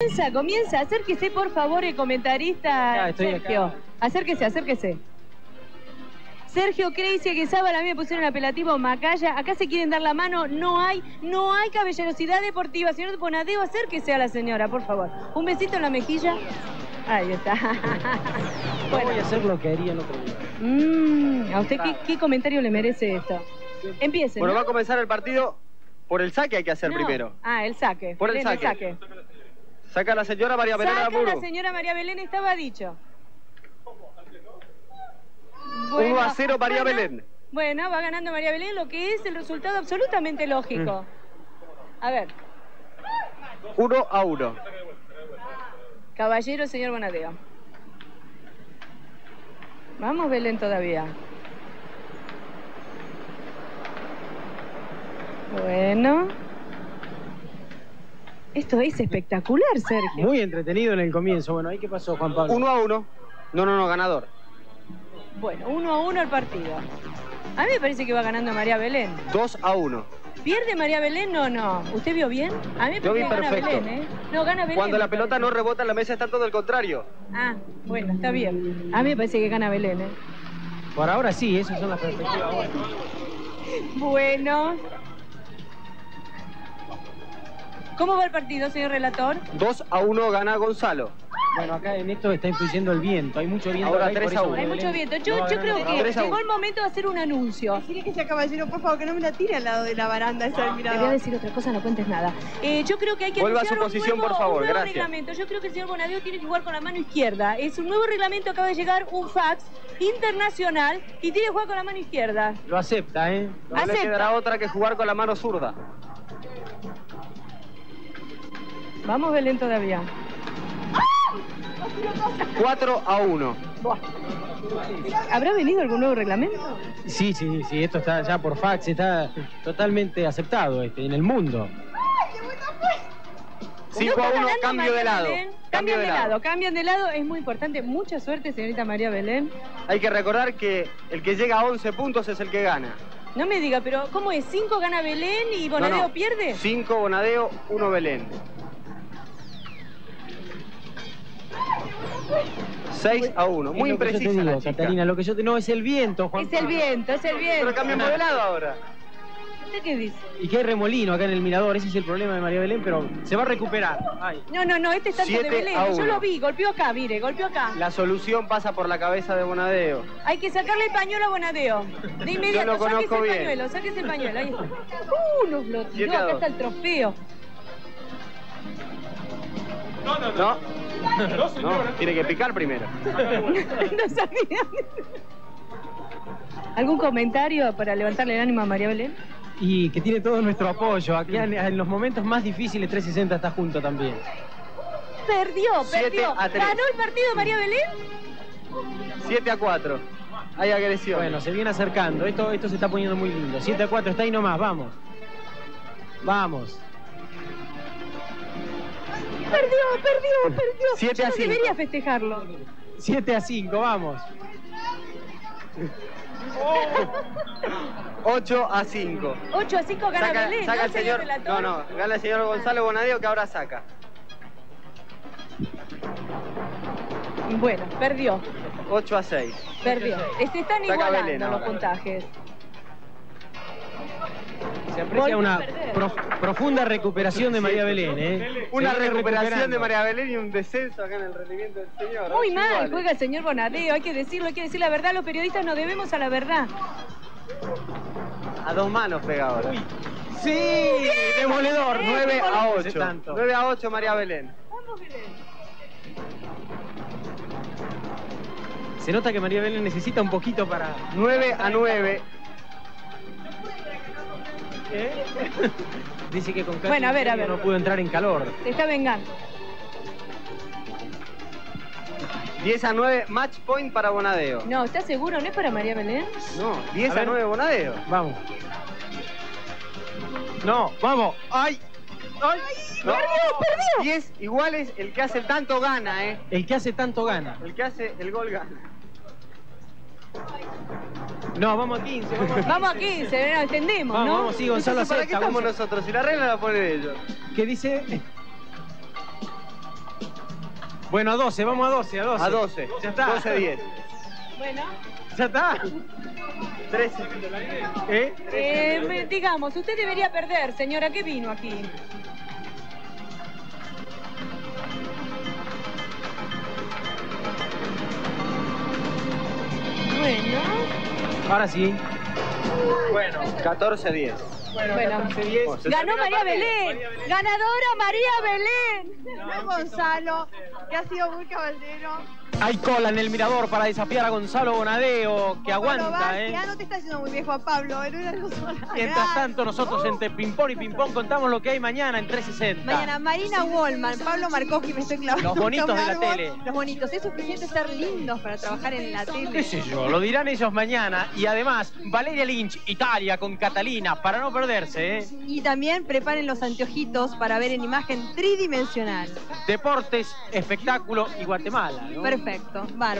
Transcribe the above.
Comienza, comienza. Acérquese, por favor, el comentarista estoy Sergio. acá. Acérquese, acérquese. Sergio Crazy, que sábado a mí me pusieron el apelativo Macaya. Acá se quieren dar la mano. No hay, no hay caballerosidad deportiva. Señor Bonadeo, acérquese a la señora, por favor. Un besito en la mejilla. Ahí está. No bueno, voy a hacer lo que haría en otro lugar. mm, ¿a usted qué, qué comentario le merece esto? Empiece. Bueno, ¿no? va a comenzar el partido por el saque hay que hacer No. primero. Ah, el saque. Por el Belén, saque. Saca a la señora María Belén Saca Aramburu. la señora María Belén, estaba dicho. 1 a 0 María bueno, Belén. Bueno, va ganando María Belén, lo que es el resultado absolutamente lógico. Mm. A ver, 1 a 1. caballero, señor Bonadeo. Vamos, Belén, todavía. Bueno. Esto es espectacular, Sergio. Muy entretenido en el comienzo. Bueno, ¿ahí qué pasó, Juan Pablo? 1 a 1. No, no, no, ganador. Bueno, uno a uno el partido. A mí me parece que va ganando María Belén. 2 a 1. ¿Pierde María Belén o no? ¿Usted vio bien? A mí me Yo parece vi que gana perfecto. Belén, ¿eh? No, gana Belén. Cuando la pelota parece. no rebota en la mesa está todo el contrario. Ah, bueno, está bien. A mí me parece que gana Belén, ¿eh? Por ahora sí, esas son las perspectivas. Bueno, Bueno. ¿Cómo va el partido, señor relator? 2 a 1 gana Gonzalo. Bueno, acá en esto está influyendo el viento. Hay mucho viento. Ahora acá y por 3 a eso 1. María Hay mucho viento. Yo, no creo que llegó el momento de hacer un anuncio. Decirle que sea caballero, por favor, que no me la tire al lado de la baranda esa del Te voy a mirador. decir otra cosa, no cuentes nada. Eh, yo creo que hay que Vuelva a su posición, nuevo- por favor, un nuevo gracias. reglamento. Yo creo que el señor Bonadeo tiene que jugar con la mano izquierda. Es un nuevo reglamento, acaba de llegar un fax internacional y tiene que jugar con la mano izquierda. Lo acepta, ¿eh? No le Acepta. quedará otra que jugar con la mano zurda. Vamos, Belén, todavía. 4 a 1. ¿Habrá venido algún nuevo reglamento? Sí, sí, sí. Esto está ya por fax. Está totalmente aceptado este, en el mundo. 5 a 1, ganando cambio de lado. Cambian de lado. cambian de lado. Es muy importante. Mucha suerte, señorita María Belén. Hay que recordar que el que llega a 11 puntos es el que gana. No me diga, pero ¿cómo es? ¿Cinco gana Belén y Bonadeo pierde? 5 Bonadeo, 1 Belén. 6 a 1. Muy lo digo, chica. Catalina. Lo que yo te... No, es el viento, Juan Es el viento, es el viento. Pero cambiamos de lado ahora. ¿Usted qué dice? Y que hay remolino acá en el mirador. Ese es el problema de María Belén, pero se va a recuperar. Ay. No, no, no, este es tanto de Siete Belén. a Yo uno. lo vi, golpeó acá, mire, golpeó acá. La solución pasa por la cabeza de Bonadeo. Hay que sacarle el pañuelo a Bonadeo. De inmediato, Yo lo conozco sáquese el bien. pañuelo, sáquese el pañuelo. Ahí está. Uh, nos lo tiró, a acá dos. está el trofeo. ¿No? No, tiene que picar primero. no sabía. ¿Algún comentario para levantarle el ánimo a María Belén? Y que tiene todo nuestro apoyo. Aquí en, en los momentos más difíciles 360 está junto también. Perdió, perdió. ¿Ganó el partido María Belén? 7 a 4. Hay agresión. Bueno, se viene acercando. Esto, esto se está poniendo muy lindo. 7 a 4, está ahí nomás, vamos. Vamos. Perdió, perdió, perdió. Siete Yo a no cinco. debería festejarlo. 7 a 5, vamos. 8 a 5. 8 a 5 gana Saca, Belén, saca ¿no, el señor. relator? No, no, gana el señor Gonzalo Bonadeo que ahora saca. Bueno, perdió, 8 a 6. perdió. Se están Saca igualando Belén los ahora. puntajes. Se aprecia una prof- profunda recuperación de María Belén, ¿eh? Una recuperación de. María Belén y un descenso acá en el rendimiento del señor. Muy mal iguales. juega el señor Bonadeo, hay que decirlo, hay que decir la verdad. Los periodistas nos debemos a la verdad. A dos manos pega ahora. Sí, demoledor. 9 a Hace 8. tanto. 9 a 8 María Belén. Vamos, Belén. Se nota que María Belén necesita un poquito para... 9 a 9. ¿Eh? Dice que con Katy Bueno, a ver, a ver. no pudo entrar en calor. Se está vengando. 10 a 9, match point para Bonadeo. No, ¿estás seguro? ¿No es para María Belén? No, 10 A a, ver. 9 Bonadeo. Vamos. No, vamos. ¡Ay! ¡Ay! No. ¡Perdió, perdió! 10 iguales, el que hace tanto gana, ¿eh? El que hace tanto gana. El que hace el gol gana. No, vamos a 15. Vamos a 15. Vamos aquí, se no entendemos, Vamos, ¿no? vamos, sí, Gonzalo Entonces, ¿Para qué estamos Gonzalo. nosotros? Si la regla la ponen ellos. ¿Qué dice? Bueno, a 12, vamos a 12, a 12. A 12. Ya está. 12, 10. Bueno, Ya está. 13. ¿Eh? eh, digamos, usted debería perder, señora, ¿qué vino aquí? Ahora sí. Bueno, 14, 10. Bueno, Bueno. 14, 10. ganó María Belén. María Belén. Ganadora María Belén. No, Gonzalo, que ha sido muy caballero. Hay cola en el mirador para desafiar a Gonzalo Bonadeo, que aguanta, ¿eh? no te está haciendo muy viejo a Pablo, en una. Mientras tanto, nosotros entre ping-pong y ping-pong contamos lo que hay mañana en 360. Mañana Marina Wallman, Pablo Marcos, me estoy clavando. Los bonitos de la Árbol. tele. Los bonitos. Es suficiente ser lindos para trabajar en la ¿Qué tele. sé yo? Lo dirán ellos mañana. Y además, Valeria Lynch, Italia con Catalina, para no perderse, ¿eh? Y también preparen los anteojitos para ver en imagen tridimensional. Deportes, espectáculo y Guatemala, ¿no? Perfecto. Bárbaro.